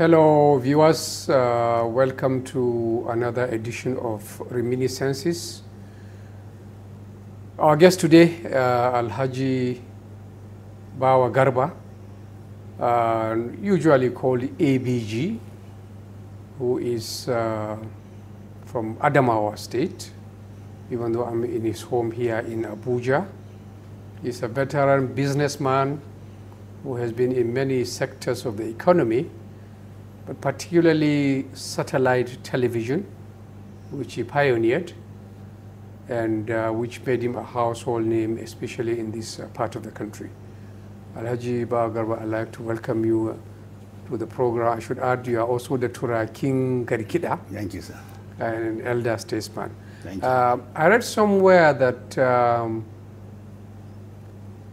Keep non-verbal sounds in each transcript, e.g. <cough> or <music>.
Hello, viewers. Uh, welcome to another edition of Reminiscences. Our guest today, uh, Alhaji Bawa Garba, uh, usually called ABG, who is uh, from Adamawa State, even though I'm in his home here in Abuja. He's a veteran businessman who has been in many sectors of the economy, but particularly satellite television, which he pioneered and uh, which made him a household name, especially in this uh, part of the country. Alhaji Bagarba, I'd like to welcome you to the program. I should add you are also the Turakin Garkida. Thank you, sir. And an elder statesman. Thank you. Uh, I read somewhere that um, uh,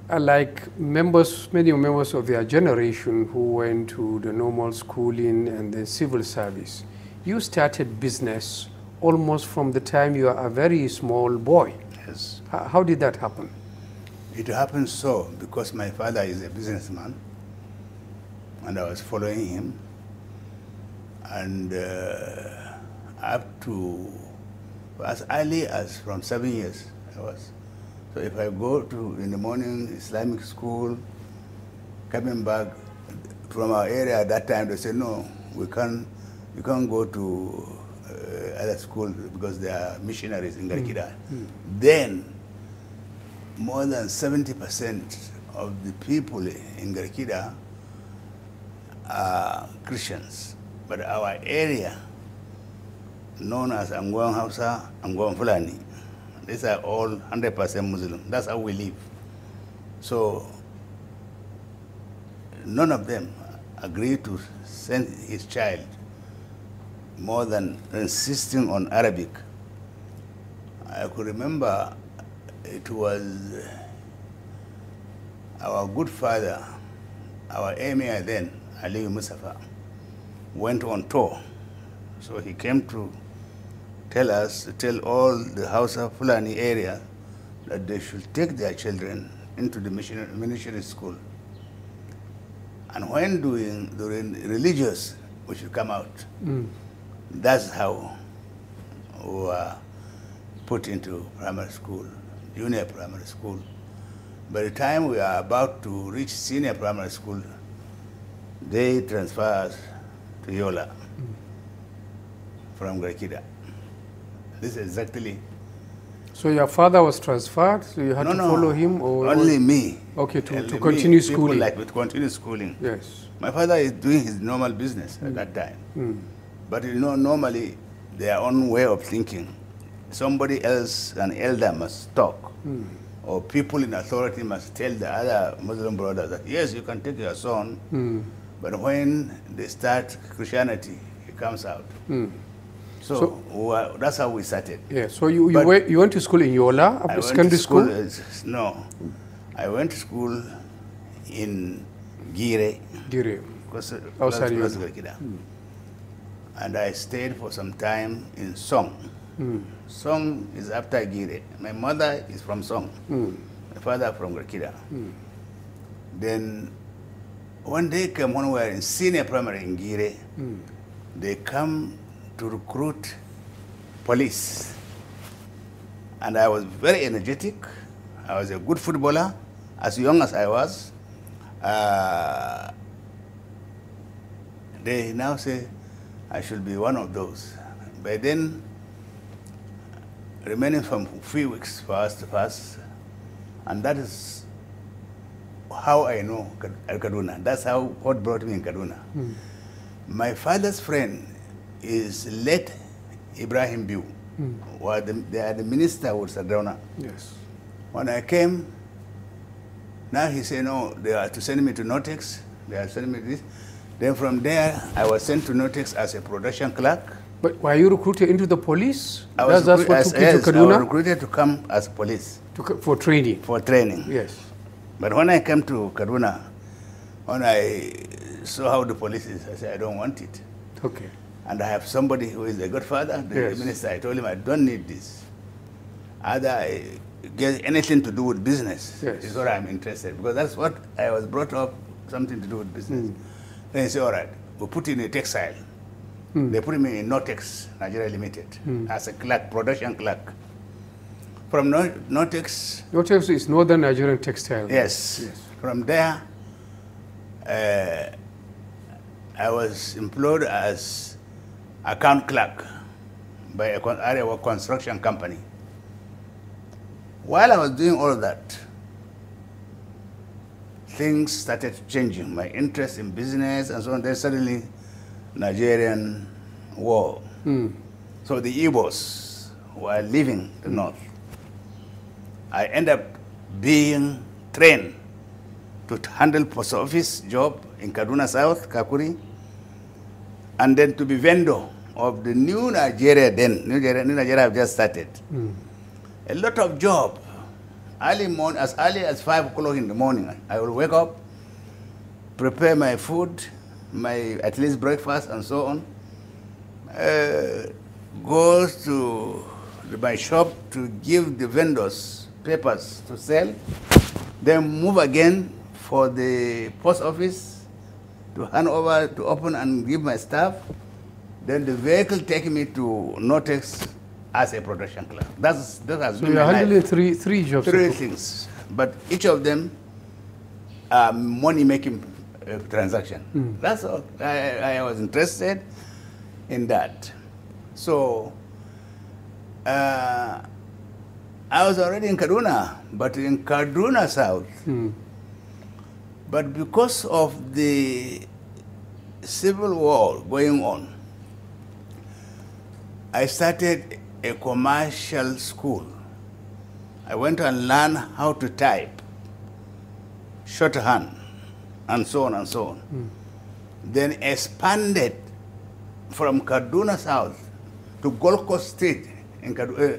like members, many members of their generation who went to the normal schooling and the civil service, you started business almost from the time you are a very small boy. Yes. How, how did that happen? It happened so because my father is a businessman and I was following him. And uh, up to as early as from seven years, I was. So if I go to in the morning Islamic school, coming back from our area at that time, they say no, we can't, you can't go to uh, other school because they are missionaries in Garkida. Then more than 70% of the people in Garkida are Christians. But our area, known as Angwang Hausa, Angwang Fulani, these are all 100% Muslim. That's how we live. So none of them agreed to send his child more than insisting on Arabic. I could remember it was our good father, our emir then, Ali Mustafa, went on tour. So he came to tell us, tell all the Hausa Fulani area that they should take their children into the missionary, missionary school. And when doing during religious, we should come out. Hmm. That's how we were put into primary school, junior primary school. By the time we are about to reach senior primary school, they transfer us to Yola hmm. from Garkida. This is exactly. So your father was transferred, so you had no, to no, follow him? Or only me. Okay, to- Only to me. continue People schooling. like to continue schooling. Yes. My father is doing his normal business at that time. Mm. But you know, normally their own way of thinking, somebody else, an elder, must talk, or people in authority must tell the other Muslim brothers that yes, you can take your son, Mm. but when they start Christianity, it comes out. So, So- are- that's how we started. Yeah, so you, you, went, you went to school in Yola, I secondary to school? as- uh, no, I went to school in Gire. Uh, Outside close oh, Yola. Garkida. Hmm. And I stayed for some time in Song. Hmm. Song is after Gire. My mother is from Song. Hmm. My father from Garkida. Then one day came when we were in senior primary in Gire. They come to recruit police. And I was very energetic. I was a good footballer, as young as I was. Uh, they now say I should be one of those. By then, remaining from few weeks for us to pass, and that is how I know Kad- Kaduna. That's how what brought me in Kaduna. My father's friend is late Ibrahim Biu. Were hmm. the, they are the minister with Sardauna. Yes. When I came, now he said, no, they are to send me to Nortex. They are sending me this. Then from there, I was sent to Nortex as a production clerk. But were you recruited into the police? I was, that's, that's what as- took yes, to I was recruited to come as police To, for training? for training. Yes. But when I came to Kaduna, when I saw how the police is, I said, I don't want it. Okay. And I have somebody who is a godfather, the Yes. minister. I told him, I don't need this. Either I get anything to do with business Yes. is what I'm interested because that's what I was brought up, something to do with business. Hmm. Then he said, all right, we put in a textile. Hmm. They put me in Nortex Nigeria Limited hmm. as a clerk, production clerk. From No- Nortex, Nortex is Northern Nigerian Textile. yes, Yes. from there, uh, I was employed as account clerk by a Arewa construction company. While I was doing all that, things started changing. My interest in business and so on. Then suddenly, Nigerian war. Hmm. So the Igbos were leaving the north. I end up being trained to handle post office job in Kaduna South, Kakuri, and then to be vendor of the new Nigeria then. New Nigeria, new Nigeria have just started. A lot of job. Early morning, as early as five o'clock in the morning, I will wake up, prepare my food, my at least breakfast and so on. Uh, go to my shop to give the vendors papers to sell, then move again for the post office to hand over to open and give my stuff. Then the vehicle take me to Nortex as a production clerk. That's that has been you're my handling life. three, three jobs. Three things, but each of them are money making uh, transaction. That's all. I, I was interested in that. So uh, I was already in Kaduna, but in Kaduna South. Hmm. But because of the civil war going on, I started a commercial school. I went and learned how to type, shorthand, and so on and so on. Hmm. Then expanded from Kaduna South to Gold Coast Street in, Kadu- uh,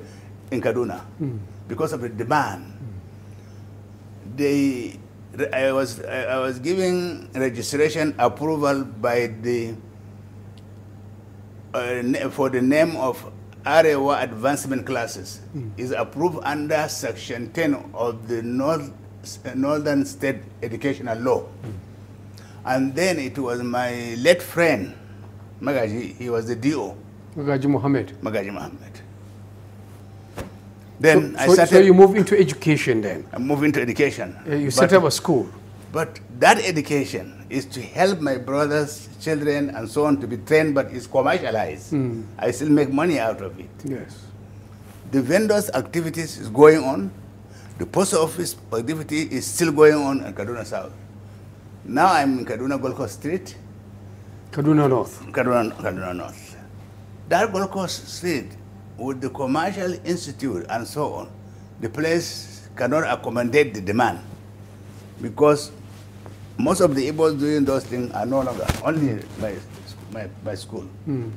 in Kaduna hmm. because of the demand. Hmm. They, I was, I was giving registration approval by the uh, for the name of Arewa advancement classes is approved under section 10 of the North, Northern State Educational Law. And then it was my late friend, Magaji, he was the DO, Magaji Mohammed. Magaji Mohammed. Then so, I started so you move into education then. I moved into education. Uh, You set up a school. But that education is to help my brothers, children, and so on to be trained, but it's commercialized. Hmm. I still make money out of it. Yes. The vendors' activities is going on. The post office activity is still going on in Kaduna South. Now I'm in Kaduna Gold Coast Street, Kaduna North. Kaduna, Kaduna North. That Gold Coast Street, with the commercial institute and so on, the place cannot accommodate the demand because most of the Igbos doing those things are no longer only by, by, by school. Hmm.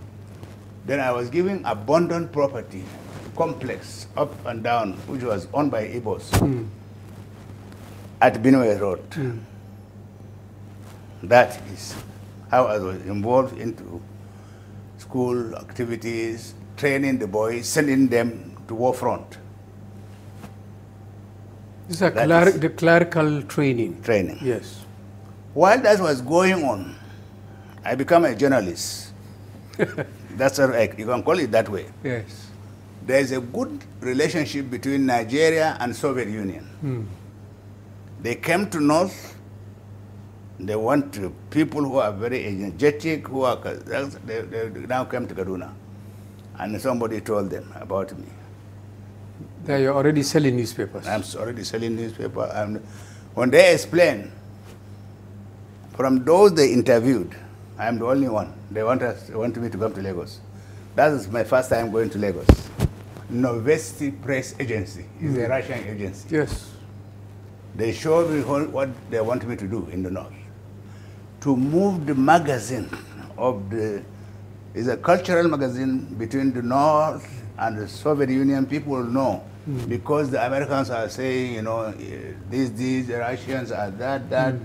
Then I was giving abundant property, complex, up and down, which was owned by Igbos hmm. at Benue Road. Hmm. That is how I was involved into school activities, training the boys, sending them to war front This is a That cler- is- the clerical training. training. Yes. While that was going on, I became a journalist. <laughs> That's right. You can call it that way. Yes. There is a good relationship between Nigeria and Soviet Union. Hmm. They came to North. They want to, people who are very energetic, who are they, they now came to Kaduna, and somebody told them about me. They are already selling newspapers. I'm already selling newspaper. And when they explain, from those they interviewed, I'm the only one. They want us, want me to come to Lagos. That is my first time going to Lagos. Novosti Press Agency is a hmm. Russian agency. yes. They showed me what they want me to do in the north. To move the magazine of the, is a cultural magazine between the north and the Soviet Union. People know hmm. because the Americans are saying, you know, eh, these, these, the Russians are that, that, hmm.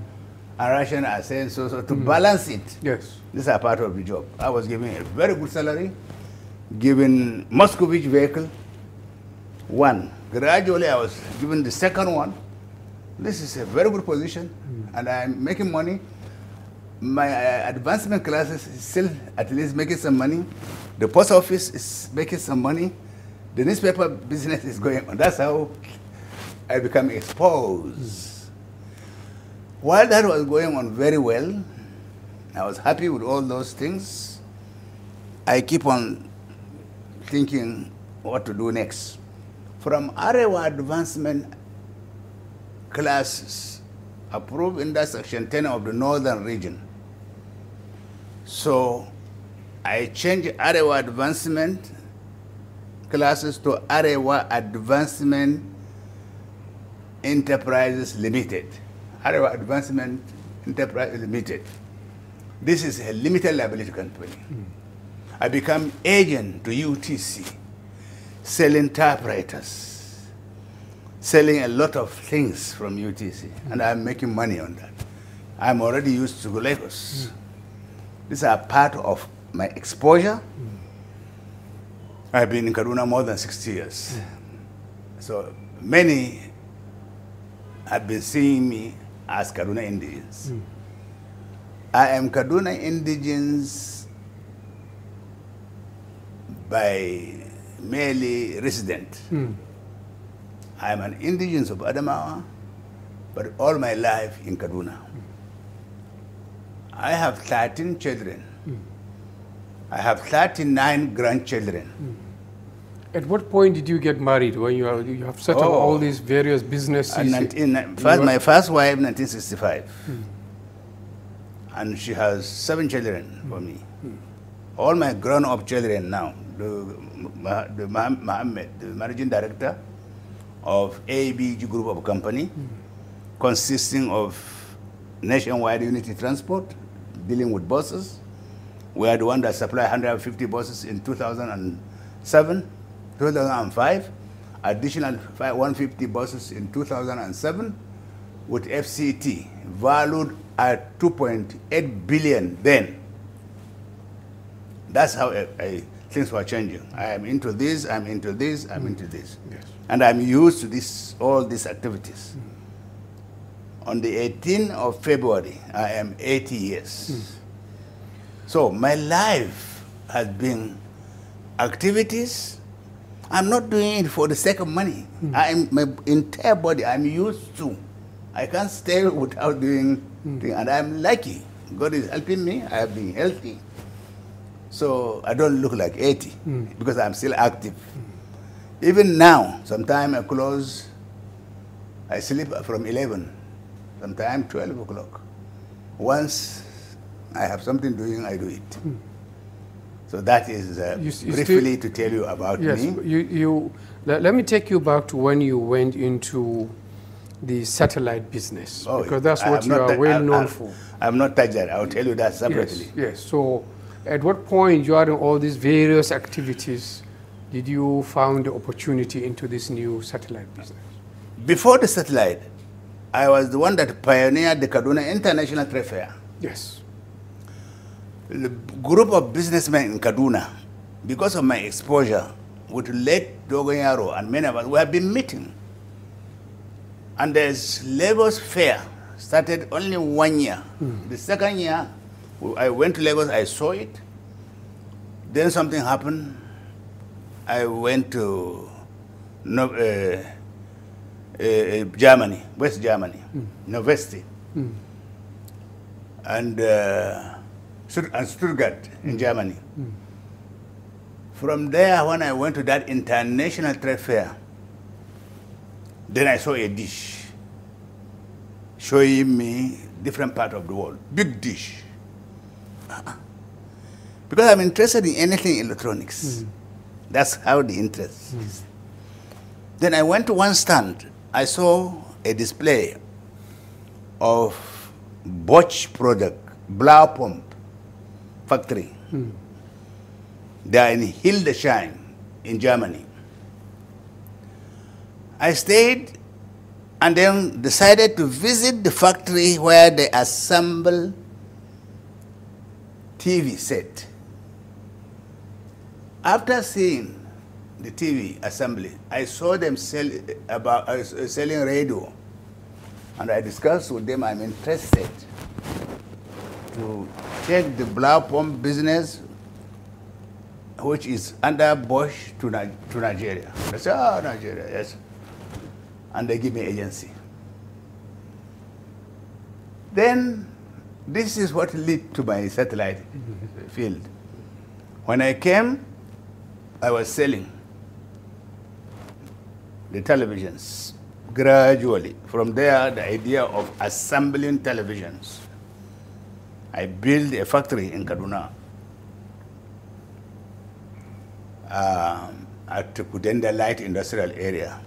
And Russian are saying so, so. To balance it, Yes. these are part of the job. I was given a very good salary, given Moskvitch vehicle, one. Gradually, I was given the second one. This is a very good position, and I'm making money. my uh, advancement classes is still at least making some money. The post office is making some money. The newspaper business is going on. That's how I become exposed. While that was going on very well, I was happy with all those things. I keep on thinking what to do next. From Arewa advancement classes approved in that section 10 of the northern region. So I changed Arewa advancement classes to Arewa Advancement Enterprises Limited. Arewa Advancement Enterprise Limited. This is a limited liability company. Hmm. I become agent to UTC, selling typewriters, selling a lot of things from UTC, hmm. and I'm making money on that. I'm already used to Lagos. Hmm. These are part of my exposure. I've been in Kaduna more than 60 years. So many have been seeing me as Kaduna Indians. Hmm. I am Kaduna Indigens by merely resident. Hmm. I am an indigent of Adamawa, but all my life in Kaduna. I have 13 children. Hmm. I have 39 grandchildren. At what point did you get married when you, are, you have set up Oh. all these various businesses? And 19, first, my first wife, 1965. Hmm. And she has seven children hmm. for me. Hmm. All my grown-up children now. The, the Mohammed, the managing director of ABG Group of Company, consisting of nationwide unity transport, dealing with buses. We are the one that supply 150 buses in 2007, 2005, additional 150 buses in 2007 with FCT, valued at 2.8 billion then. That's how I, I- things were changing. I am into this, I'm into this, I'm mm. into this. Yes. And I'm used to this, all these activities. Mm. On the 18th of February, I am 80 years. Mm. So my life has been activities. I'm not doing it for the sake of money. Hmm. I'm my entire body. I'm used to. I can't stay without doing hmm. thing, and I'm lucky. God is helping me. I have been healthy, so I don't look like 80 hmm. because I'm still active. Even now, sometimes I close. I sleep from 11, sometimes 12 o'clock. Once I have something doing, I do it. So that is uh, You you briefly still- to tell you about Yes, me. you, you, let, let me take you back to when you went into the satellite business, Oh, because that's what you are well I- known I- for. I'm not touched that. I'll tell you that separately. Yes, yes. So, at what point you are in all these various activities, did you found the opportunity into this new satellite business? Before the satellite, I was the one that pioneered the Kaduna International Trade Fair. Yes. The group of businessmen in Kaduna, because of my exposure with late Dogonyaro and many of us, we have been meeting. And there's Lagos Fair, started only one year. The second year, I went to Lagos, I saw it. Then something happened. I went to no, uh, uh, Germany, West Germany, University and, uh, and Uh, Stuttgart in Germany. From there, when I went to that international trade fair, then I saw a dish showing me different part of the world, big dish. Uh-huh. Because I'm interested in anything electronics. Mm. That's how the interest is. Then I went to one stand. I saw a display of Bosch product, Blaupunkt factory. They are in Hildesheim in Germany. I stayed and then decided to visit the factory where they assemble TV set. After seeing the TV assembly, I saw them sell about uh, selling radio, and I discussed with them. I'm interested. To take the Blaupunkt business, which is under Bosch, to, to Nigeria. I said, oh, Nigeria, yes. And they give me agency. Then, this is what led to my satellite mm-hmm. field. When I came, I was selling the televisions gradually. From there, the idea of assembling televisions. I built a factory in Kaduna um, at Kudenda Light Industrial Area,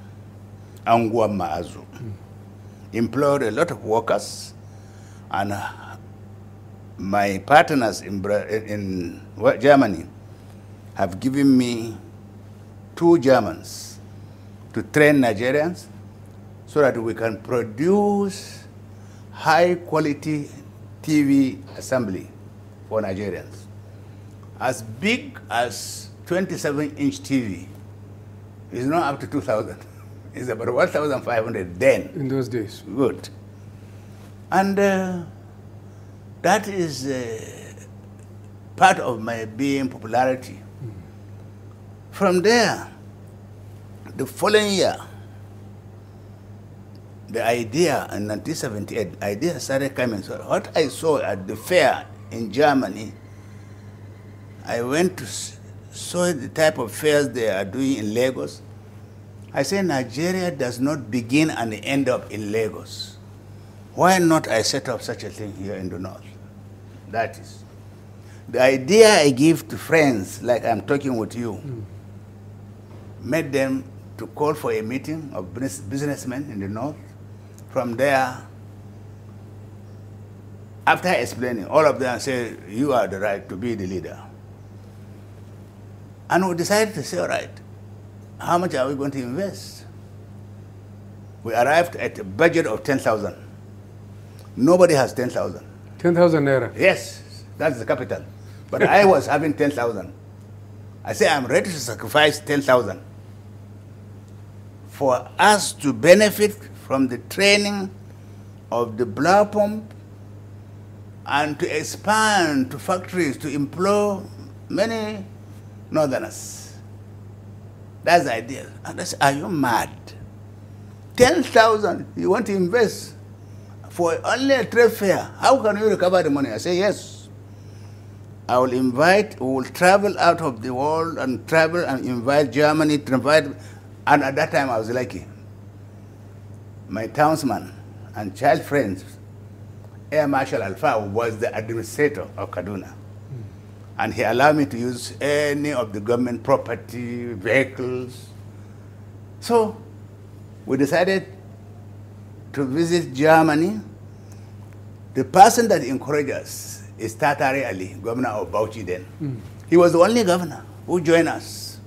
Angwa Maazu. Employed a lot of workers, and uh, my partners in in Germany have given me two Germans to train Nigerians so that we can produce high quality TV assembly for Nigerians. As big as 27 inch TV is not up to 2000. <laughs> It's about 1,500 then. In those days. Good. And uh, that is uh, part of my being popularity. From there, the following year, the idea in 1978, idea started coming. So what I saw at the fair in Germany, I went to saw the type of fairs they are doing in Lagos. I said, Nigeria does not begin and end up in Lagos. Why not I set up such a thing here in the north? That is. The idea I give to friends, like I'm talking with you, hmm. made them to call for a meeting of businessmen in the north. From there, after explaining, all of them say, you are the right to be the leader. And we decided to say, all right, how much are we going to invest? We arrived at a budget of 10,000. Nobody has 10,000. 10,000 naira. Yes, that's the capital. But I was <laughs> having 10,000. I say I'm ready to sacrifice 10,000 for us to benefit from the training of the Blaupunkt and to expand to factories to employ many northerners. That's the idea. And I say, are you mad? 10,000 you want to invest for only a trade fair. How can you recover the money? I say, yes. I will invite, we will travel out of the world and travel and invite Germany to invite. And at that time, I was lucky. My townsman and child friends, Air Marshal Alfa, was the administrator of Kaduna. Hmm. And he allowed me to use any of the government property, vehicles. So we decided to visit Germany. The person that encouraged us is Tatari Ali, governor of Bauchi then. Hmm. He was the only governor who joined us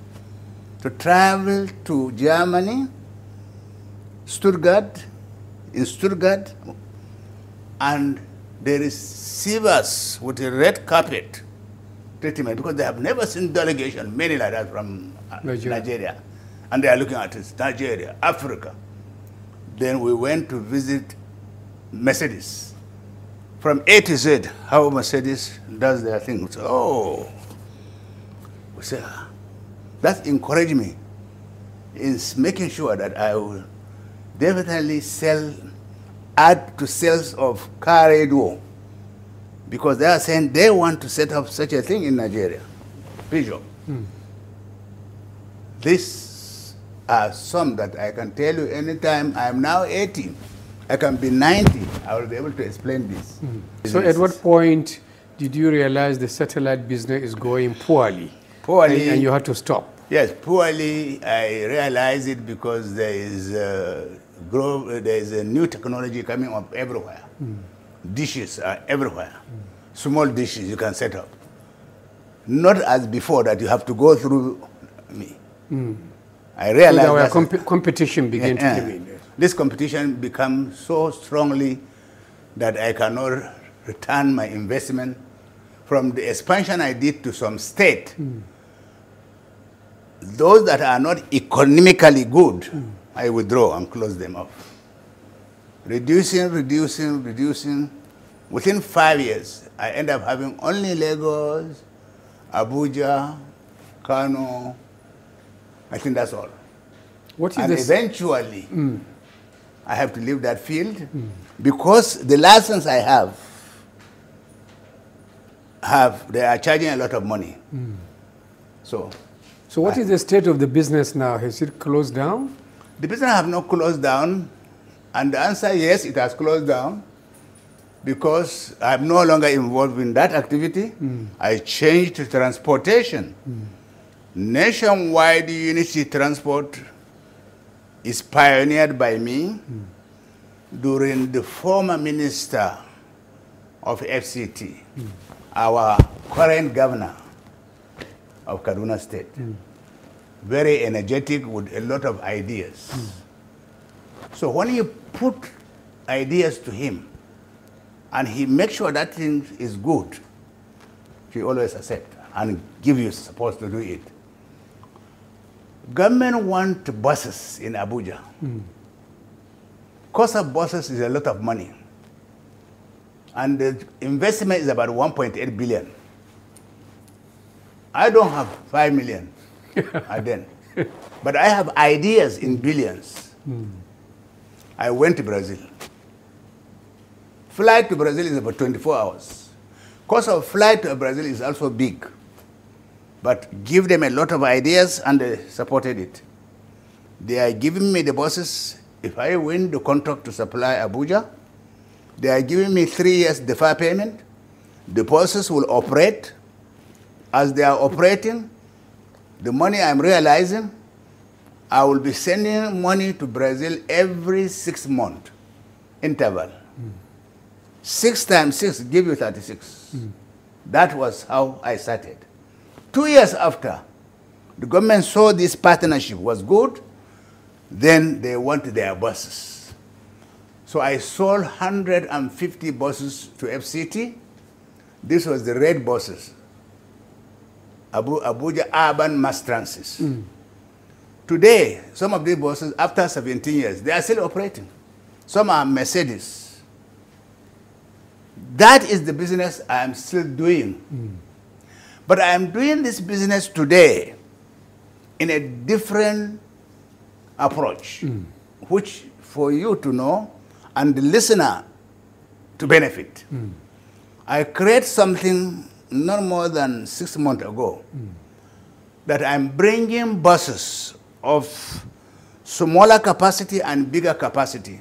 to travel to Germany, Stuttgart, in Stuttgart, and they receive us with a red carpet treatment because they have never seen delegation, many like that from uh, Nigeria. Nigeria. And they are looking at us, Nigeria, Africa. Then we went to visit Mercedes. From A to Z, how Mercedes does their thing. Say, oh, we say, that encouraged me in making sure that I will definitely sell, add to sales of car radio because they are saying they want to set up such a thing in Nigeria. Peugeot. Hmm. These are some that I can tell you anytime. I am now 80. I can be 90. I will be able to explain this. Hmm. So at what point did you realize the satellite business is going poorly? Poorly. And, and you had to stop. Yes, poorly. I realize it because there is a grow, uh, there is a new technology coming up everywhere. Dishes are everywhere. Small dishes you can set up. Not as before that you have to go through me. I So realized there were comp- competition began Yeah, to come in. This competition becomes so strongly that I cannot return my investment from the expansion I did to some state. Hmm. Those that are not economically good, hmm. I withdraw and close them off. Reducing, reducing, reducing. Within five years, I end up having only Lagos, Abuja, Kano. I think that's all. What is And this? eventually, mm. I have to leave that field because the license I have, have they are charging a lot of money. Mm. So So what is the state of the business now? Has it closed down? The business have not closed down, and the answer yes, it has closed down because I'm no longer involved in that activity. Hmm. I changed to transportation. Hmm. Nationwide Unity Transport is pioneered by me hmm. during the former minister of FCT, our current governor of Kaduna State. Very energetic with a lot of ideas. So when you put ideas to him and he makes sure that thing is good, he always accept and give you support to do it. Government want buses in Abuja. Cost of buses is a lot of money. And the investment is about 1.8 billion. I don't have 5 million <laughs> at then. But I have ideas in billions. I went to Brazil. Flight to Brazil is about 24 hours. Cost of flight to Brazil is also big. But give them a lot of ideas and they supported it. They are giving me the buses. If I win the contract to supply Abuja, they are giving me three years defer payment. The buses will operate. As they are operating, the money I'm realizing, I will be sending money to Brazil every six month interval. Six times six give you 36. That was how I started. Two years after, the government saw this partnership was good, then they wanted their buses. So I sold 150 buses to FCT. This was the red buses. Abu, Abuja Urban Mass Transit. Today, some of these buses, after 17 years, they are still operating. Some are Mercedes. That is the business I am still doing. But I am doing this business today in a different approach, which for you to know and the listener to benefit. I create something not more than six months ago that I'm bringing buses of smaller capacity and bigger capacity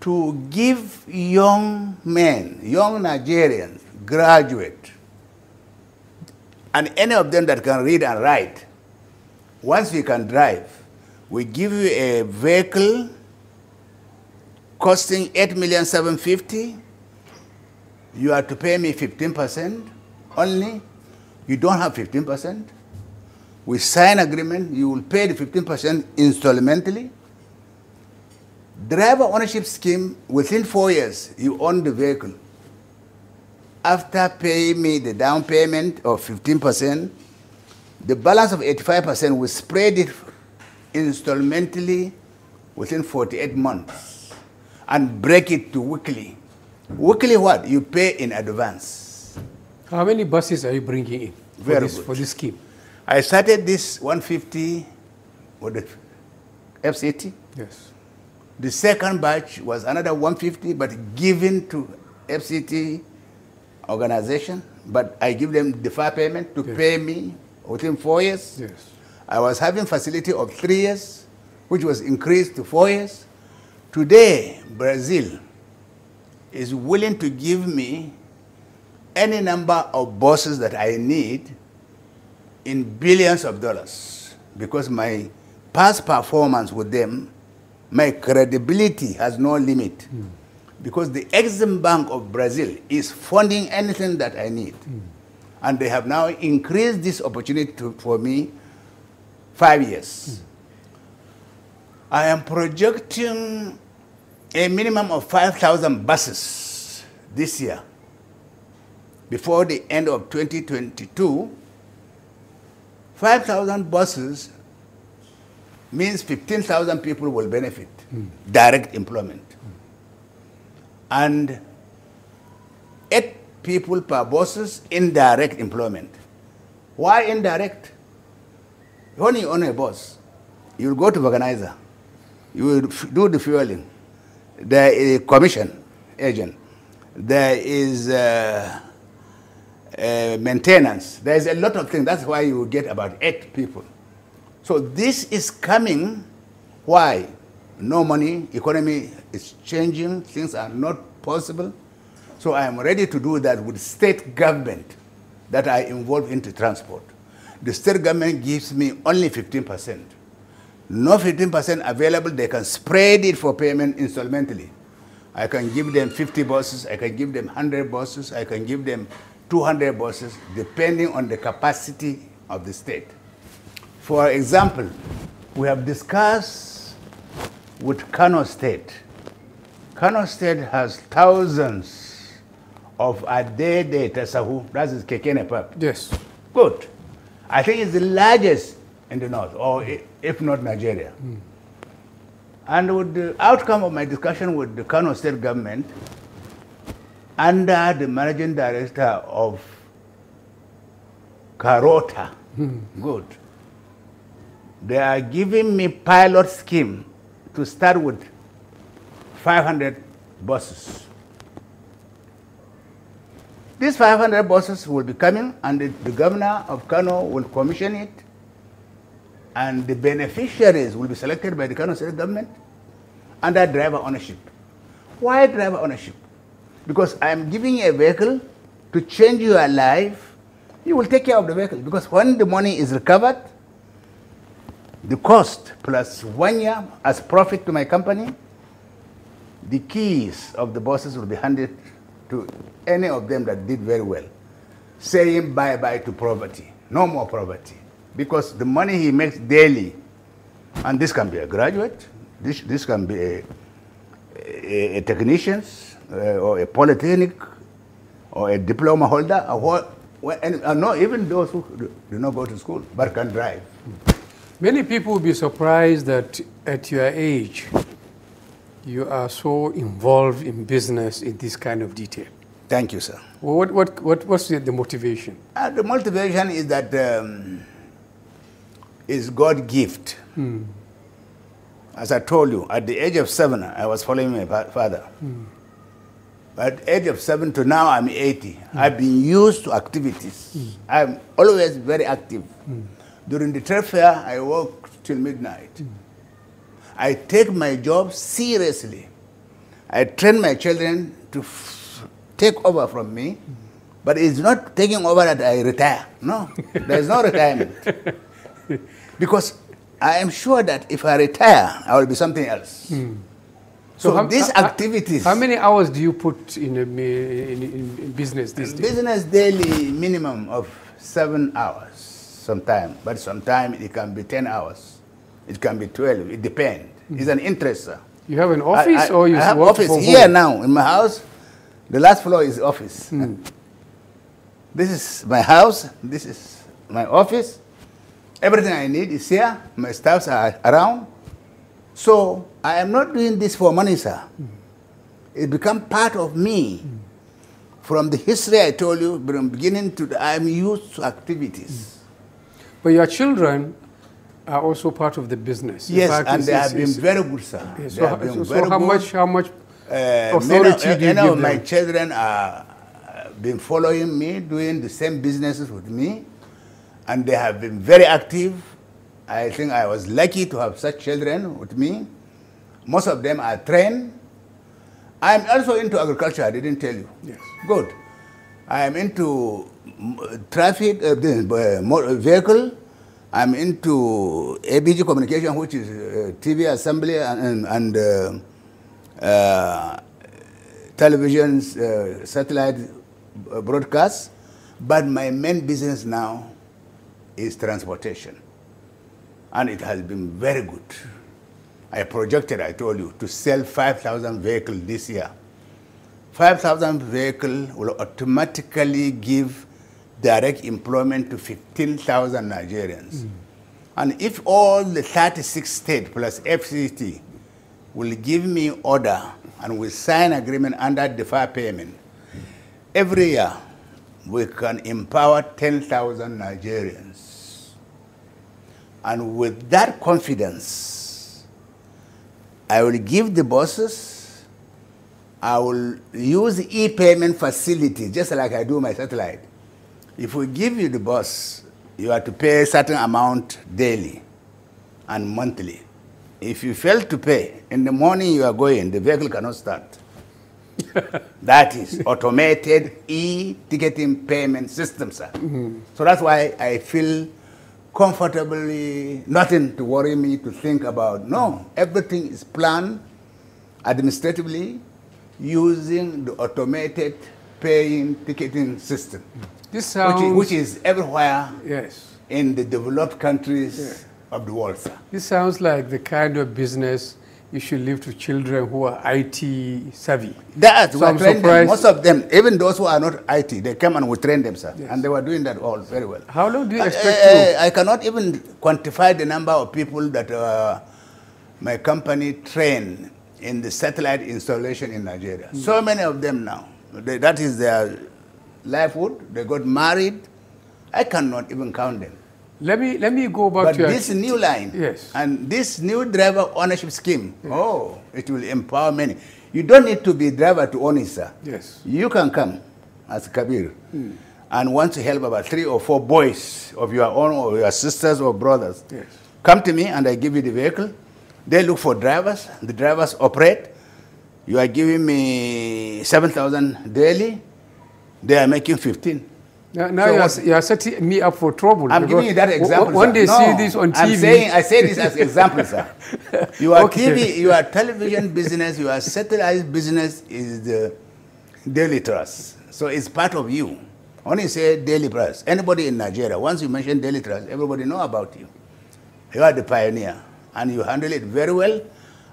to give young men, young Nigerians, graduate, and any of them that can read and write, once you can drive, we give you a vehicle costing 8,750. You are to pay me 15% only. You don't have 15%. We sign agreement, you will pay the 15% installmentally. Driver ownership scheme, within four years, you own the vehicle. After paying me the down payment of 15%, the balance of 85% we spread it installmentally within 48 months and break it to weekly. Weekly what? You pay in advance. How many buses are you bringing in for, Very this, good. for this scheme? I started this 150 with the FCT. Yes. The second batch was another 150, but given to FCT organization. But I give them defer payment to Yes. pay me within four years. Yes. I was having facility of three years, which was increased to four years. Today, Brazil is willing to give me any number of buses that I need in billions of dollars because my past performance with them, my credibility has no limit. Hmm. Because the Exim Bank of Brazil is funding anything that I need. Hmm. And they have now increased this opportunity to, for me five years. Hmm. I am projecting a minimum of 5,000 buses this year. Before the end of 2022, 5,000 buses means 15,000 people will benefit, hmm. direct employment. And eight people per buses, indirect employment. Why indirect? When you own a bus, you will go to organizer, you will do the fueling. There is a commission agent. There is uh, uh, maintenance. There is a lot of things. That's why you get about eight people. So this is coming. Why? No money. Economy is changing. Things are not possible. So I am ready to do that with state government that are involved into transport. The state government gives me only 15%. No 15% available, they can spread it for payment installmentally. I can give them 50 buses, I can give them 100 buses, I can give them 200 buses, depending on the capacity of the state. For example, we have discussed with Kano State. Kano State has thousands of Adaidaita Sahu, that is Keke NAPEP. Yes. Good. I think it's the largest in the north, or if not Nigeria. And with uh, the outcome of my discussion with the Kano state government, under the managing director of Karota, good, they are giving me pilot scheme to start with 500 buses. These 500 buses will be coming, and the, the governor of Kano will commission it, and the beneficiaries will be selected by the Kano state government under driver ownership. Why driver ownership? Because I am giving you a vehicle to change your life. You will take care of the vehicle because when the money is recovered, the cost plus one year as profit to my company, the keys of the buses will be handed to any of them that did very well, saying bye bye to poverty, no more poverty. Because the money he makes daily, and this can be a graduate, this, this can be a, a, a technician, uh, or a polytechnic, or a diploma holder, or what, and, and not even those who do do not go to school but can drive. Many people will be surprised that at your age, you are so involved in business in this kind of detail. Thank you, sir. Well, What, what, what, what's the, the motivation? Uh, the motivation is that um, is God gift. Hmm. As I told you, at the age of seven, I was following my father. Hmm. But at the age of seven to now, I'm 80. Hmm. I've been used to activities. I'm always very active. During the trade fair, I work till midnight. I take my job seriously. I train my children to f- take over from me, but it's not taking over that I retire. No, there's no <laughs> retirement. <laughs> Because I am sure that if I retire, I will be something else. Hmm. So, how- these how- activities, How many hours do you put in, a, in, in, in business these days? business daily minimum of seven hours sometimes, but sometimes it can be 10 hours. It can be 12, it depends. Hmm. It's an interest, sir. You have an office I, or you I have office here home? now in my house. The last floor is office. Hmm. <laughs> This is my house. This is my office. Everything I need is here. My staffs are around. So I am not doing this for money, sir. It become part of me. From the history I told you, from beginning to the, I am used to activities. But your children are also part of the business. Yes, fact, and they have been very good, sir. so, have been so- so how good. much how much Uh, authority many, do you any of my them? children are uh, been following me, doing the same businesses with me, and they have been very active. I think I was lucky to have such children with me. Most of them are trained. I'm also into agriculture. I didn't tell you. Yes. Good. I am into traffic, uh, uh, vehicle. I'm into ABG communication, which is uh, TV assembly and, and, and uh, uh, television, uh, satellite uh, broadcast. But my main business now is transportation. And it has been very good. I projected, I told you, to sell 5,000 vehicles this year. 5,000 vehicles will automatically give direct employment to 15,000 Nigerians. Hmm. And if all the 36 states plus FCT will give me order and will sign agreement under deferred payment, every year we can empower 10,000 Nigerians. And with that confidence, I will give the bosses, I will use e-payment facility, just like I do my satellite. If we give you the bus, you have to pay a certain amount daily and monthly. If you fail to pay, in the morning you are going, the vehicle cannot start. <laughs> that is automated e-ticketing payment system, sir. Mm-hmm. So that's why I feel comfortably, nothing to worry me to think about. No, everything is planned administratively using the automated paying ticketing system, hmm. This which is, which is everywhere yes. in the developed countries of the world, sir. This sounds like the kind of business you should leave to children who are IT savvy. That So I'm surprised- Most of them, even those who are not IT, they come and we train them, sir. Yes. And they were doing that all very well. How long do you expect I, to? I cannot even quantify the number of people that uh, my company trained in the satellite installation in Nigeria. So many of them now. They, that is their livelihood. They got married. I cannot even count them. Let me let me go back But to your this new line Yes. and this new driver ownership scheme, oh, it will empower many. You don't need to be driver to own it, sir. Yes. You can come as Kabir hmm. and want to help about three or four boys of your own or your sisters or brothers. Yes. Come to me and I give you the vehicle. They look for drivers. The drivers operate. You are giving me 7,000 daily. They are making 15. Now, now So you, are, you are setting me up for trouble. I'm giving you that example. When they No, see this on TV, I'm saying I say this as example, sir. <laughs> Your Okay. TV, your television business, you are satellite business is the daily trust. So it's part of you. When you say daily trust, anybody in Nigeria, once you mention daily trust, everybody know about you. You are the pioneer, and you handle it very well.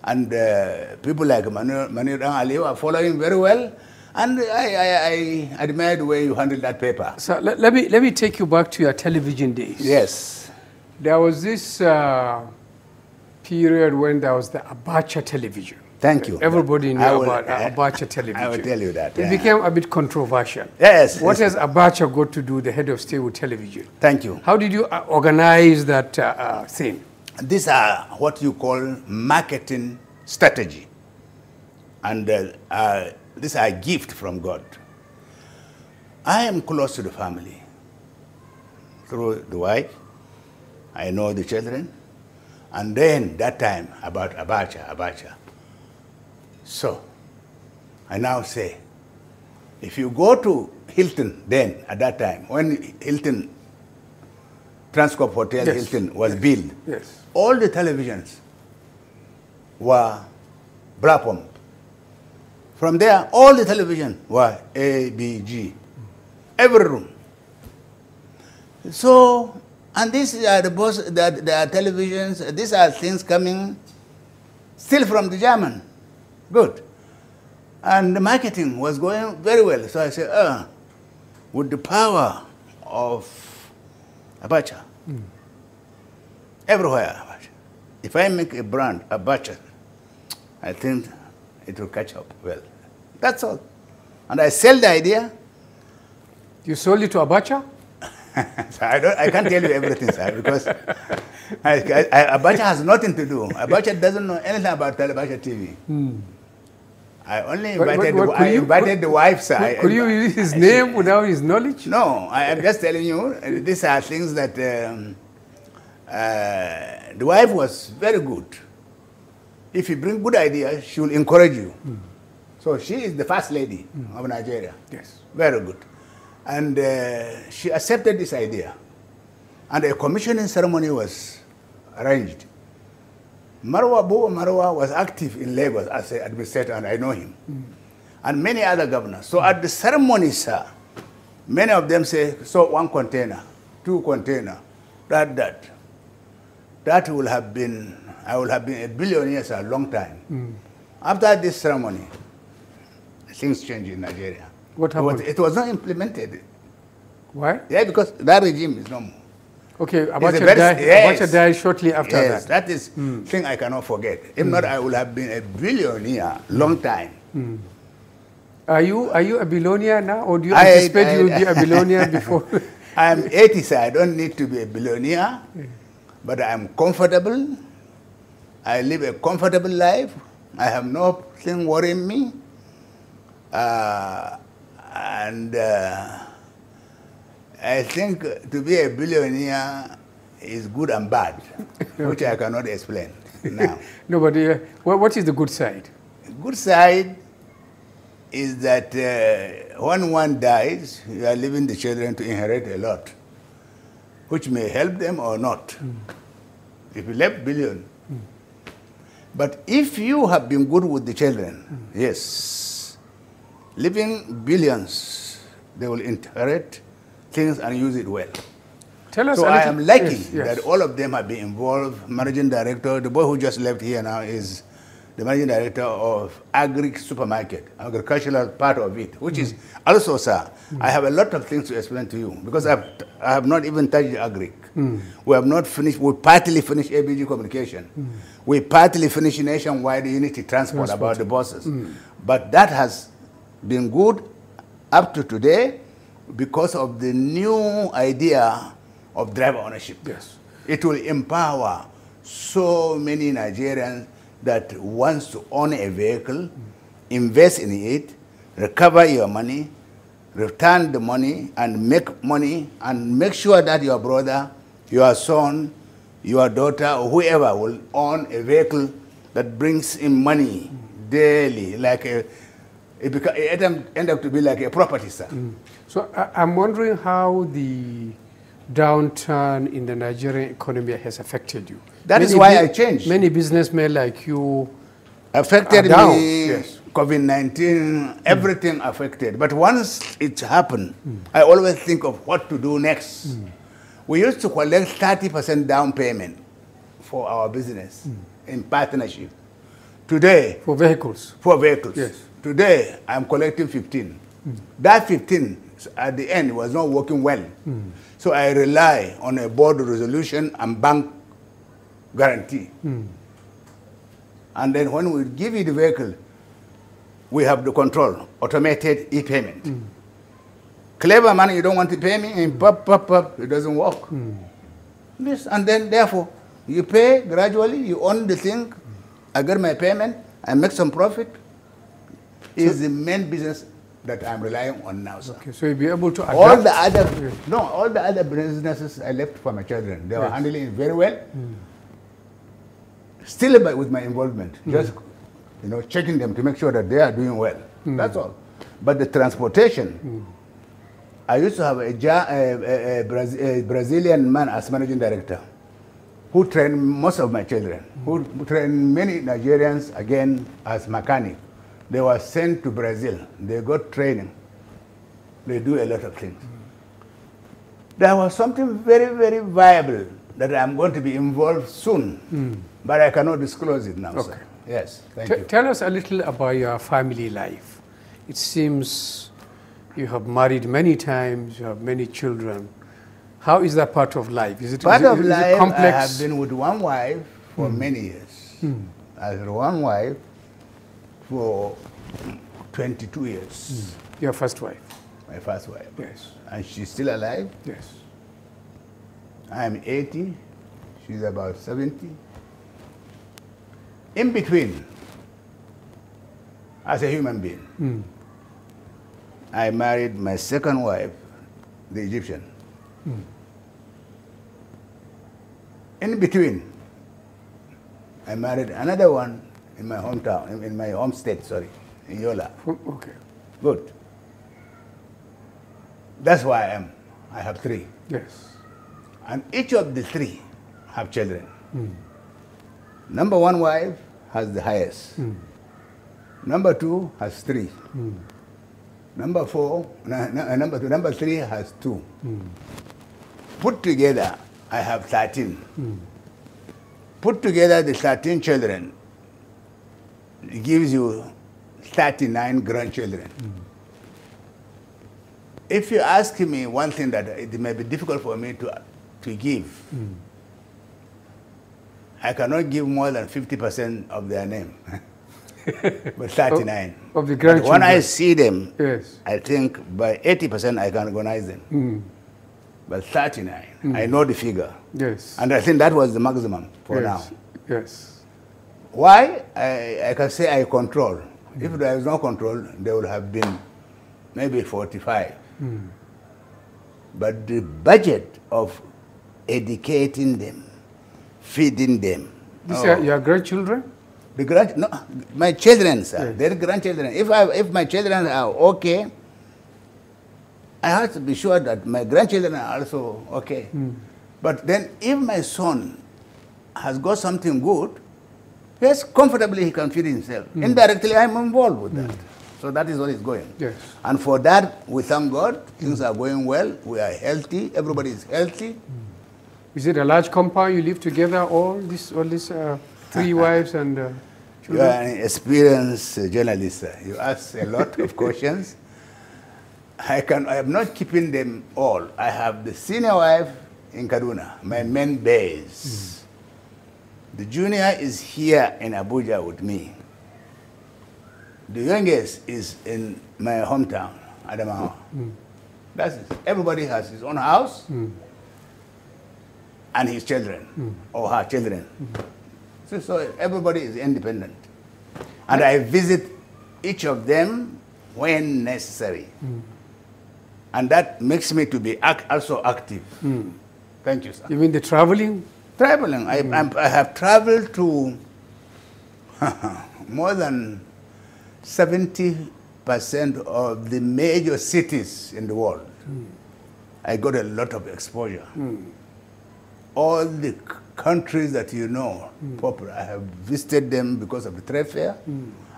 And uh, people like Manu Manu Ali are following very well. And I, I, I admire the way you handled that paper. so let, let me let me take you back to your television days. Yes. There was this uh, period when there was the Abacha television. Thank you. Everybody knew will- about uh, Abacha television. <laughs> I will tell you that. It yeah. became a bit controversial. Yes. What yes. has Abacha got to do, the head of state, with television? Thank you. How did you uh, organize that uh, uh, thing? These are what you call marketing strategy. And uh, uh, these are a gift from God. I am close to the family through the wife. I know the children. And then that time about Abacha, Abacha. So, I now say, if you go to Hilton then, at that time, when Hilton, Transcorp Hotel Yes. Hilton was built, Yes. all the televisions were Blaupunkt. From there, all the television were ABG. Every room. So, and these are the boss, the, the televisions, these are things coming still from the German. Good. And the marketing was going very well. So I said, uh, with the power of Abacha, everywhere Abacha. If I make a brand, Abacha, I think it will catch up well. That's all. And I sell the idea. You sold it to Abacha? so <laughs> I, don't, I can't tell you everything, sir, because I, I, Abacha has nothing to do. Abacha doesn't know anything about Telebacha TV. I only invited, but the, could I you- invited the wife, sir. Could, you use his <laughs> name without his knowledge? No, I am just telling you, these are things that um, uh, the wife was very good. If you bring good ideas, she will encourage you. So she is the first lady of Nigeria. Yes. Very good. And uh, she accepted this idea. And a commissioning ceremony was arranged. Marwa Buba Marwa was active in Lagos as an administrator, and I know him. And many other governors. So at the ceremony, sir, many of them say, so one container, two container, that, that. That will have been, I will have been a billionaire for a long time. After this ceremony, things changed in Nigeria. What It was, happened? it was not implemented. Why? Yeah, because that regime is no more. Okay, Abacha, died, yes. Abacha died shortly after yes, that. that is hmm. thing I cannot forget. If not, I would have been a billionaire long hmm. time. Hmm. Are you are you a billionaire now, or do you I- anticipate I- you will be a <laughs> billionaire before? <laughs> I'm 80, so I don't need to be a billionaire, but I'm comfortable. I live a comfortable life. I have nothing worrying me. Uh, and uh, I think to be a billionaire is good and bad, <laughs> which I cannot explain now. <laughs> no, but uh, what, what is the good side? Good side is that uh, when one dies, you are leaving the children to inherit a lot, which may help them or not. If you left billion. But if you have been good with the children, yes, leaving billions, they will inherit things and use it well. Tell us. So I am lucky yes, yes. that all of them have been involved. Managing director, the boy who just left here now is the managing director of Agri Supermarket, agricultural part of it, which is also, sir, I have a lot of things to explain to you because I've, I have not even touched agri. We have not finished, we partly finished ABG communication. We partly finished nationwide unity transport about the buses. But that has been good up to today because of the new idea of driver ownership. Yes. It will empower so many Nigerians that wants to own a vehicle, invest in it, recover your money, return the money and make money and make sure that your brother, your son, your daughter or whoever will own a vehicle that brings in money daily, like a, it, it end up to be like a property, sir. Mm. So I, I'm wondering how the downturn in the Nigerian economy has affected you. That is Many why I changed. Many businessmen like you. affected me. yes. COVID 19, hmm. everything affected. But once it happened, I always think of what to do next. Hmm. We used to collect 30% down payment for our business hmm. in partnership. Today, For vehicles. for vehicles. Yes. Today, I'm collecting 15. That 15 at the end was not working well. So I rely on a board resolution and bank guarantee. And then when we give you the vehicle, we have the control, automated e-payment. Clever man, you don't want to pay me, and pop, pop, pop, it doesn't work. Yes, and then therefore, you pay gradually, you own the thing, I get my payment, I make some profit. Is the main business that I'm relying on now, sir. Okay, so you'll be able to adapt. All the other, no, all the other businesses I left for my children. They were handling it very well. Hmm. Still by- with my involvement, hmm. just you know, checking them to make sure that they are doing well. Hmm. That's all. But the transportation, hmm. I used to have a, a, a, a, Braz- a Brazilian man as managing director who trained most of my children, who trained many Nigerians again as mechanic. They were sent to Brazil. They got training. They do a lot of things. There was something very, very viable that I'm going to be involved soon, but I cannot disclose it now, Okay. sir. Yes, thank T- you. Tell us a little about your family life. It seems you have married many times, you have many children. How is that part of life? Is it, Part is it- of is life, I have been with one wife for hmm. many years. Hmm. I had one wife for 22 years, hmm. Your first wife. my first wife. Yes. And she's still alive. Yes. I'm 80, she's about 70. In between, as a human being, hmm. I married my second wife, the Egyptian. Hmm. In between, I married another one in my hometown, in- my home state, sorry, in Yola. Okay. Good. That's why I am. I have three. Yes. And each of the three have children. Hmm. Number one wife has the highest. Hmm. Number two has three. Hmm. Number four, no, uh, number two, number three has two. Hmm. Put together, I have 13. Put together the 13 children it gives you 39 grandchildren. If you ask me one thing that it may be difficult for me to, to give, I cannot give more than 50% of their name. <laughs> but 39. Of the But when I see them, Yes. I think by 80% I can recognize them. Mm. But 39, I mm. know the figure. Yes. And I think that was the maximum for yes. now. Yes. Why? I, I can say I control. If mm. there is no control, there would have been maybe 45. Mm. But the budget of educating them, feeding them, These oh, are your grandchildren? the grand, no, my children, sir, Yes. their grandchildren. If, I, if my children are okay, I have to be sure that my grandchildren are also okay. Hmm. But then if my son has got something good, yes, comfortably he can feed himself. Hmm. Indirectly, I'm involved with that. Hmm. So that is what is going. Yes. And for that, we thank God. Things are going well. We are healthy. Everybody is healthy. Is it a large compound you live together, all this, all these uh, three <laughs> wives and uh, You are an experienced journalist. You ask a lot of <laughs> questions. I can. I am not keeping them all. I have the senior wife in Kaduna, my main base. The junior is here in Abuja with me. The youngest is in my hometown, Adamawa. That's it. Everybody has his own house and his children or her children. So, so everybody is independent. And I visit each of them when necessary. And that makes me to be ac- also active. Thank you, sir. You mean the traveling? Traveling, I, mm. I'm, I have traveled to <laughs> more than 70% of the major cities in the world. Mm. I got a lot of exposure. Mm. All the countries that you know, popular, I have visited them because of the trade fair.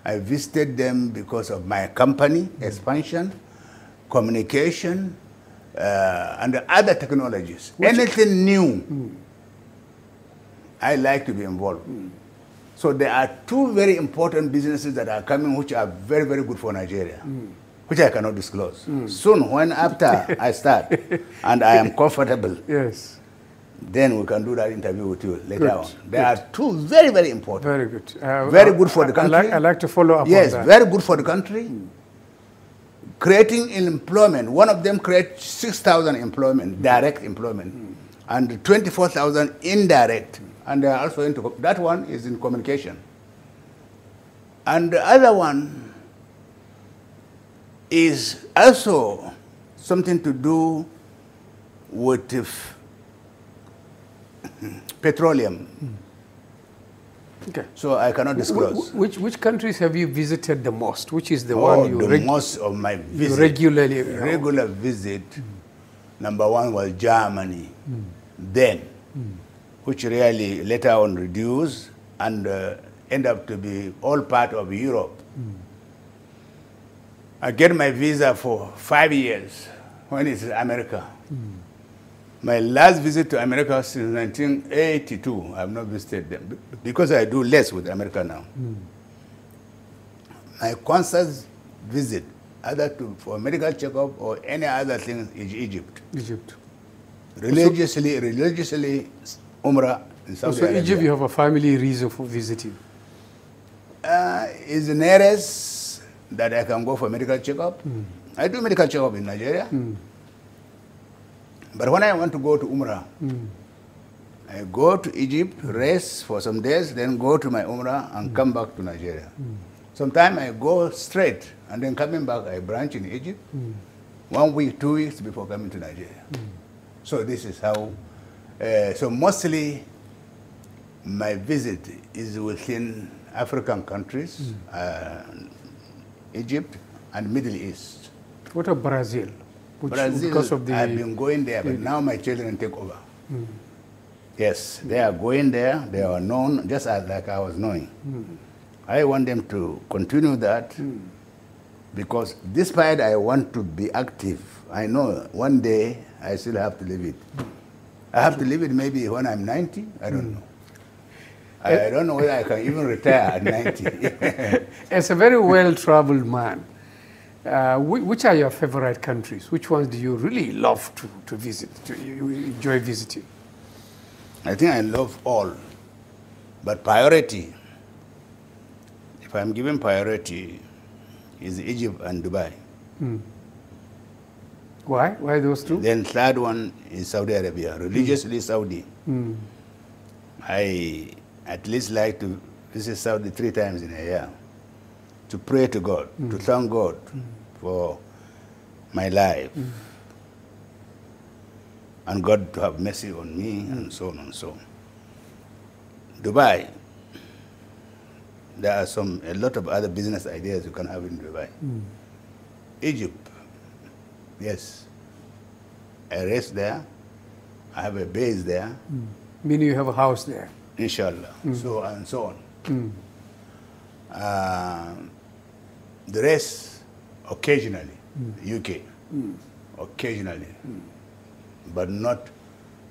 I visited them because of my company expansion, communication, uh, and the other technologies. Anything new, I like to be involved. So there are two very important businesses that are coming, which are very, very good for Nigeria, which I cannot disclose. Soon, when after <laughs> I start and I am comfortable, Yes. Then we can do that interview with you later Good, on. There are two very, very important. Very good. Uh, Very good for the I- I like, country. I like to follow up yes, on that. very good for the country. Creating employment. One of them creates 6,000 employment, direct employment, and 24,000 indirect. And they are also into that one is in communication. And the other one is also something to do with <coughs> petroleum. Okay. So I cannot disclose. wh- Which, which countries have you visited the most? Which is the Oh, one you, the most of my visit, regularly? regular visit, number one was Germany, hmm. then, hmm. which really later on reduced and uh, end up to be all part of Europe. Hmm. I get my visa for five years when it's America. My last visit to America since 1982, I have not visited them because I do less with America now. Hmm. My constant visit, either to, for medical checkup or any other thing, is Egypt. Egypt. Religiously, religiously, Umrah in So, Saudi so Arabia. Egypt, you have a family reason for visiting. uh, is the nearest that I can go for medical checkup. Hmm. I do medical checkup in Nigeria. Hmm. But when I want to go to Umrah, hmm. I go to Egypt, rest for some days, then go to my Umrah and hmm. come back to Nigeria. Hmm. Sometimes I go straight and then coming back, I branch in Egypt. One week, two weeks before coming to Nigeria. So this is how, uh, so mostly my visit is within African countries, uh, Egypt and Middle East. What about Brazil? Which, Brazil, because of the I've been going there, but now my children take over. Hmm. Yes, they are going there. They are known just as like I was knowing. Hmm. I want them to continue that hmm. because despite I want to be active, I know one day I still have to leave it. I have to leave it maybe when I'm 90. I don't know. I, I don't know whether I can even retire at 90. <laughs> As a very well-traveled man, uh, which are your favorite countries? Which ones do you really love to, to visit, to, you enjoy visiting? I think I love all, but priority if I'm given priority, is Egypt and Dubai. Mm. Why? Why those two? Then third one is Saudi Arabia, religiously Saudi. Mm. I at least like to visit Saudi three times in a year to pray to God, to mm. thank God mm. for my life. Mm. And God to have mercy on me and so on and so on. Dubai, there are some a lot of other business ideas you can have in Dubai. Egypt, yes. I rest there. I have a base there, Meaning you have a house there. inshallah. So and so on. Mm. Uh, the rest, occasionally, UK, occasionally, but not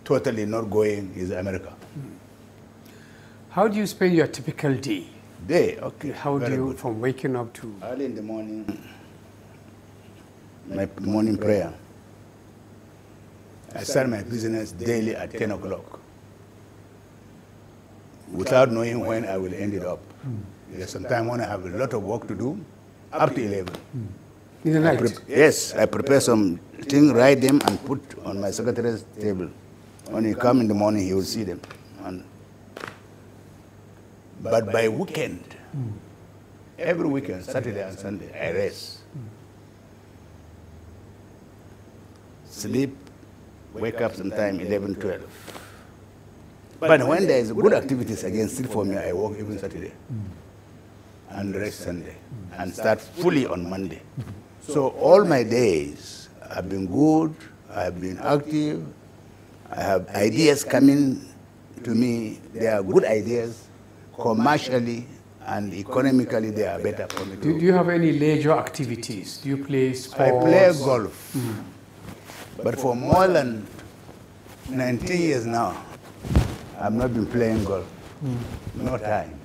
totally not going is America. How do you spend your typical day? Day, okay. How do you, good. from waking up to? Early in the morning, my morning prayer. I start my business daily at 10 o'clock without knowing when I will end it up. Hmm. Because sometimes when I have a lot of work to do, up to 11. In the night? prep- yes, I prepare some thing, write them, and put on my secretary's table. When he come in the morning, he will see them. And, but by weekend, every weekend, Saturday and Sunday, I rest. Sleep, wake up sometime 11, 12. But when there is good activities again, still for me, I work even Saturday and rest Sunday and start fully on Monday. So all my days have been good, I have been active, I have ideas coming to me. They are good ideas, commercially and economically they are better for me. Do, do you have any leisure activities? Do you play sports? I play golf, but for more than 19 years now, I've not been playing golf. Hmm. No time.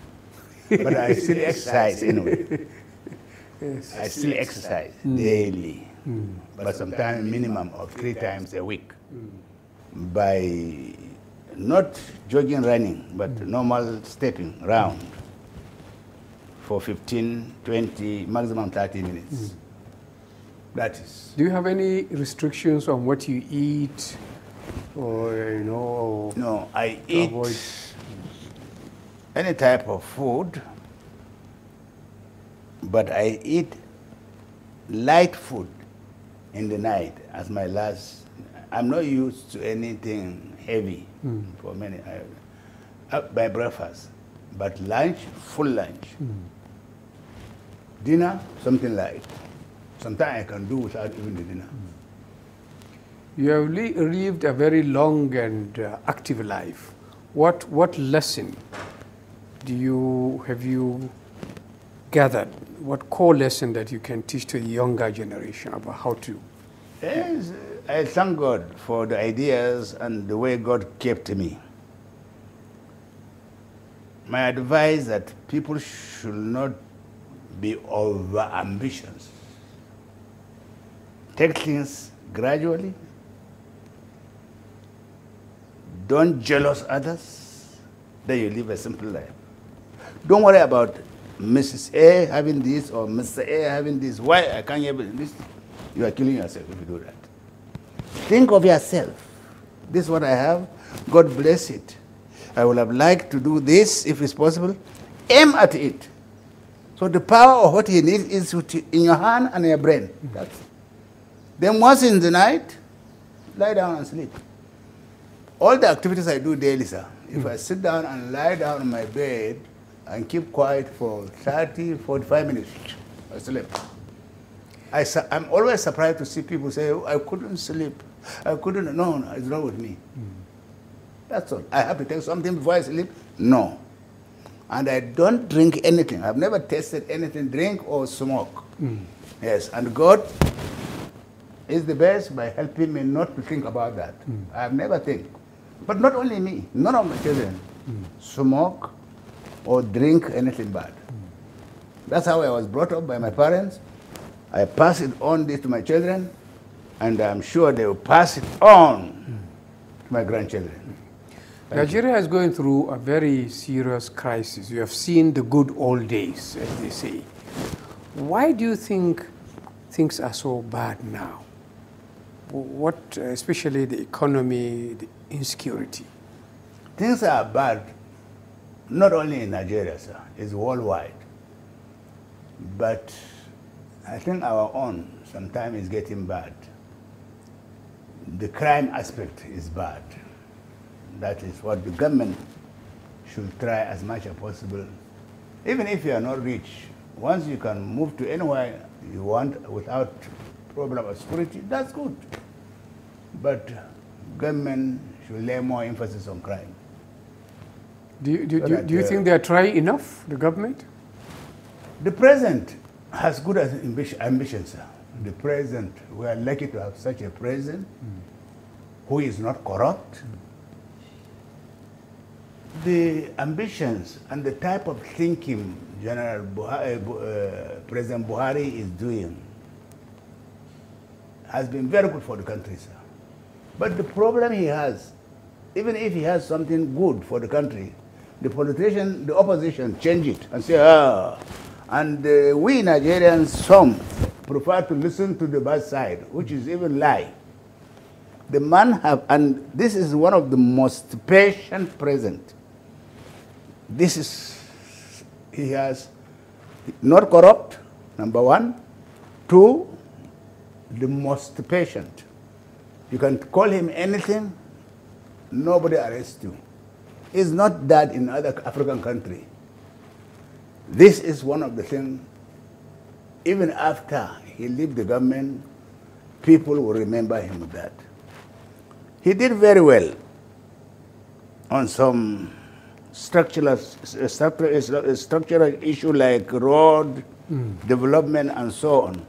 But I still <laughs> exercise anyway. Yes. I still exercise mm. daily, mm. but sometimes minimum of three times a week. Mm. By not jogging, running, but normal stepping round for 15, 20, maximum 30 minutes. That is. Do you have any restrictions on what you eat, or you know, No, I eat avoid? Any type of food, but I eat light food in the night as my last. I'm not used to anything heavy for many. I, uh, by breakfast, but lunch, full lunch. Dinner, something light. Sometimes I can do without even the dinner. You have li- lived a very long and uh, active life. What what lesson do you have you gathered? What core lesson that you can teach to the younger generation about how to? Yes, I thank God for the ideas and the way God kept me. My advice that people should not be over ambitious. Take things gradually. Don't jealous others. Then you live a simple life. Don't worry about Mrs. A having this or Mr. A having this. Why I can't have this? You are killing yourself if you do that. Think of yourself. This is what I have. God bless it. I would have liked to do this if it's possible. Aim at it. So the power of what he needs is in your hand and your brain. That's it. Then once in the night, lie down and sleep. All the activities I do daily, sir. If I sit down and lie down on my bed and keep quiet for 30, 45 minutes, I sleep. I, I'm always surprised to see people say, oh, I couldn't sleep. I couldn't. No, no, it's not with me. Hmm. That's all. I have to take something before I sleep? No. And I don't drink anything. I've never tasted anything, drink or smoke. Hmm. Yes, and God is the best by helping me not to think about that. Hmm. I have never think. But not only me, none of my children smoke or drink anything bad. That's how I was brought up by my parents. I pass it on this to my children, and I'm sure they will pass it on to my grandchildren. Nigeria is going through a very serious crisis. You have seen the good old days, as they say. Why do you think things are so bad now? What, especially the economy, the insecurity? Things are bad, not only in Nigeria, sir, it's worldwide. But I think our own sometimes is getting bad. The crime aspect is bad. That is what the government should try as much as possible. Even if you are not rich, once you can move to anywhere you want without problem of security, that's good. But government should lay more emphasis on crime. Do you, do, So do, do you think they are trying enough, the government? The president has good ambitions. The president, we are lucky to have such a president who is not corrupt. The ambitions and the type of thinking General Buhari, uh, President Buhari is doing has been very good for the country, sir. But the problem he has, even if he has something good for the country, the politician, the opposition change it and say, ah. And uh, we Nigerians, some prefer to listen to the bad side, which is even lie. The man have, and this is one of the most patient present. This is, he has not corrupt, number one. Two, the most patient. You can call him anything, nobody arrests you. It's not that in other African country. This is one of the things, even after he left the government, people will remember him that. He did very well on some structural, structural, structural issue like road development and so on.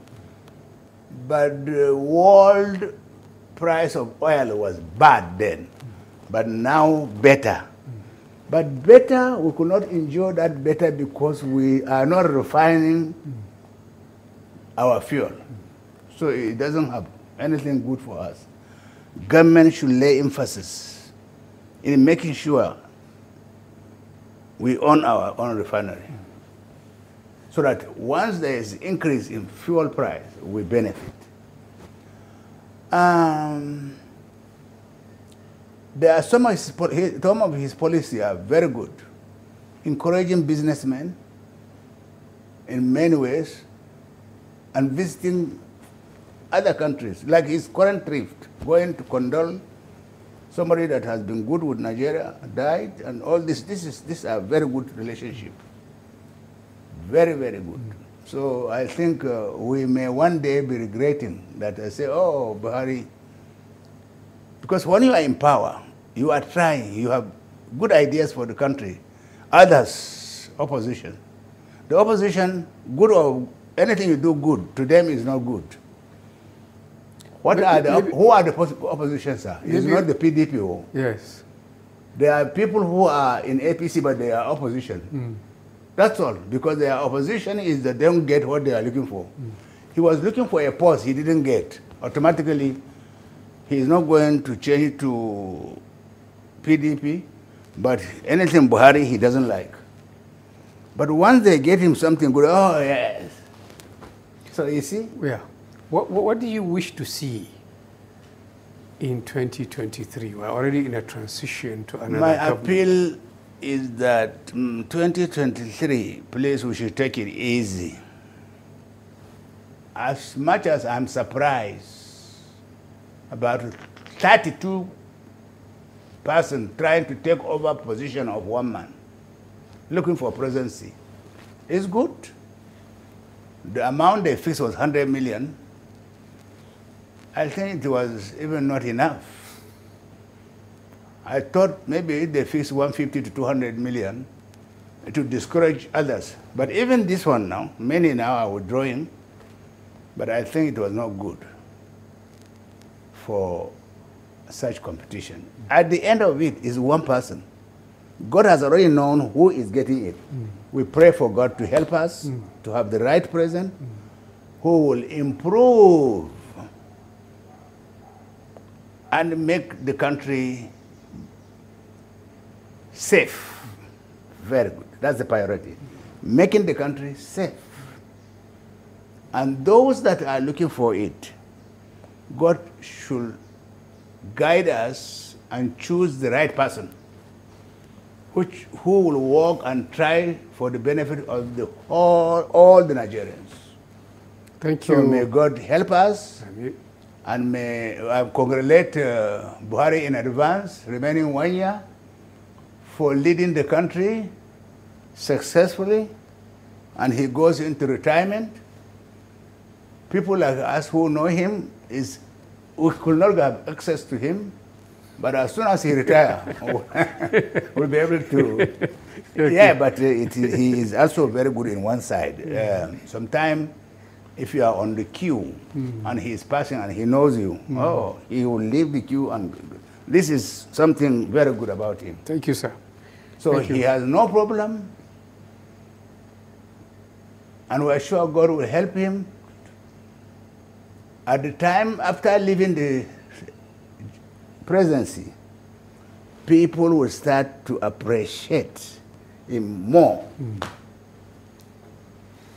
But the world price of oil was bad then, but now better. But better, we could not enjoy that better because we are not refining our fuel. So it doesn't have anything good for us. Government should lay emphasis in making sure we own our own refinery. So that once there is increase in fuel price, we benefit. Um, there are some of his, some of his policy are very good, encouraging businessmen in many ways, and visiting other countries, like his current trip, going to condole somebody that has been good with Nigeria, died, and all this. This is this is a very good relationship. Very, very good. So I think uh, we may one day be regretting that I say, oh, Buhari, because when you are in power, you are trying, you have good ideas for the country. Others, opposition. The opposition, good or anything you do good, to them is not good. What Maybe- are the, maybe- who are the opposition, sir? It's Maybe- not the PDP. oh. Yes. There are people who are in APC, but they are opposition. Hmm. That's all, because their opposition is that they don't get what they are looking for. Hmm. He was looking for a post he didn't get. Automatically, he is not going to change to PDP, but anything Buhari he doesn't like. But once they get him something good, oh yes. So you see, Yeah. What, what, what do you wish to see in 2023? We're already in a transition to another my government. appeal is that mm, 2023, please, we should take it easy. As much as I'm surprised about 32 persons trying to take over position of one man, looking for presidency, it's good. The amount they fixed was 100 million. I think it was even not enough. I thought maybe they fix 150 to 200 million to discourage others. But even this one now, many now are withdrawing, but I think it was not good for such competition. At the end of it is one person. God has already known who is getting it. Mm. We pray for God to help us mm. to have the right president mm. who will improve and make the country safe. Very good. That's the priority. Making the country safe. And those that are looking for it, God should guide us and choose the right person which, who will work and try for the benefit of the all, all the Nigerians. Thank you. So may God help us and may I congratulate uh, Buhari in advance, remaining one year, for leading the country successfully, and he goes into retirement. People like us who know him is we could not have access to him, but as soon as he retires, <laughs> we'll be able to. Yeah, but uh, it, he is also very good in one side. Um, Sometimes, if you are on the queue and he is passing and he knows you, oh, he will leave the queue and this is something very good about him. Thank you, sir. So Thank he you. has no problem, and we are sure God will help him. At the time after leaving the presidency, people will start to appreciate him more.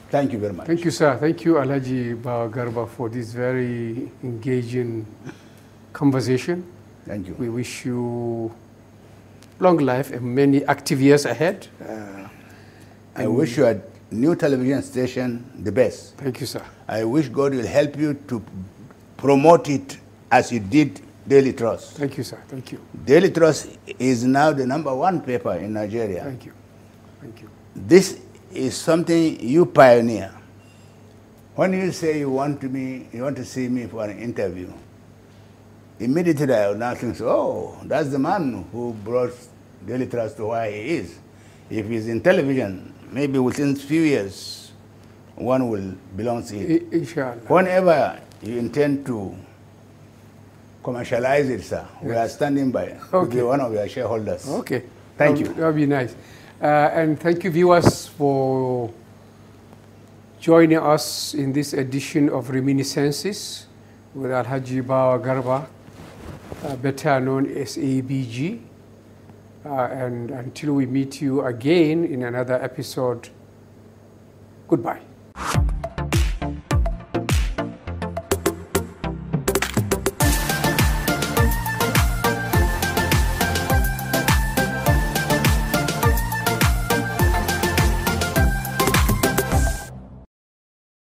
Thank you very much. Thank you, sir. Thank you, Alhaji Bawa Garba, for this very engaging conversation. Thank you. We wish you long life and many active years ahead. Uh, I wish your new television station the best. thank you, sir. I wish God will help you to promote it as you did Daily Trust. Thank you, sir. Thank you. Daily Trust is now the number one paper in Nigeria. Thank you. Thank you. This is something you pioneer. When you say you want to me, you want to see me for an interview, immediately I will now think, oh, that's the man who brought Daily Trust to where he is. If he's in television, maybe within few years, one will belong to it. Inshallah. Whenever you intend to commercialize it, sir, we are standing by Okay. one of your shareholders. Okay. Thank That you. That would be nice. Uh, and thank you, viewers, for joining us in this edition of Reminiscences with Alhaji Bawa Garba, uh, better known as ABG. Uh, and until we meet you again in another episode, goodbye.